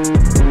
Thank mm-hmm. you.